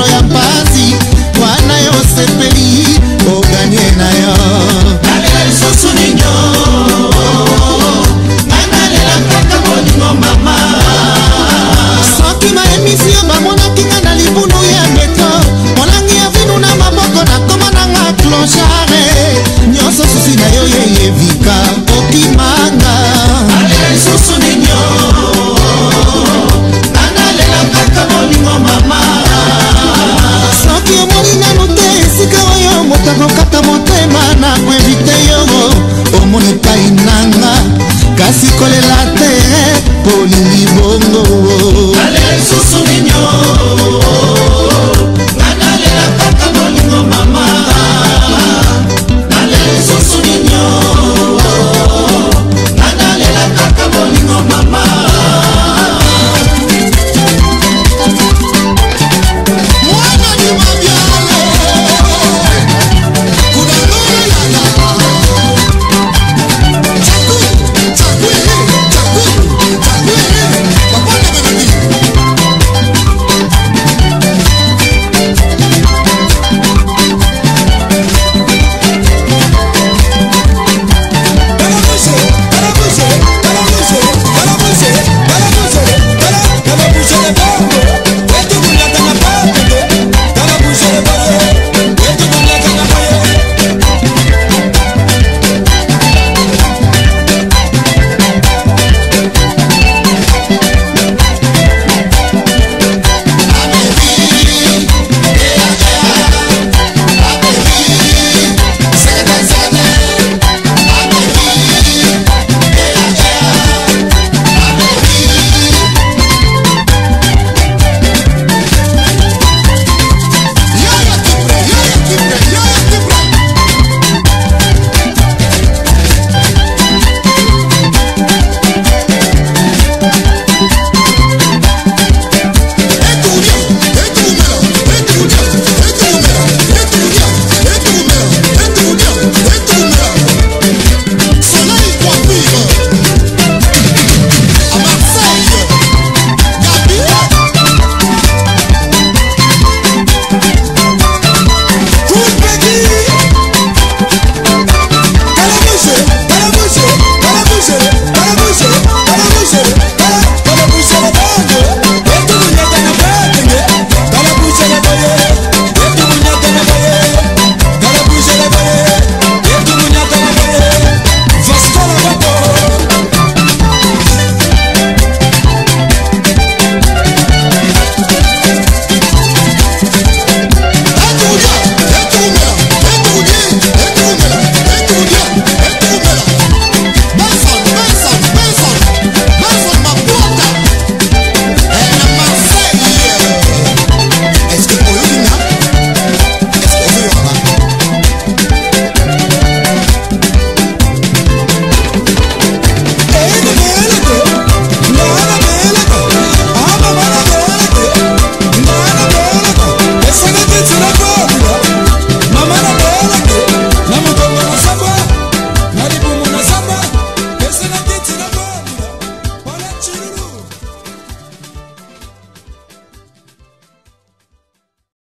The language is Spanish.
no ya pasa. Never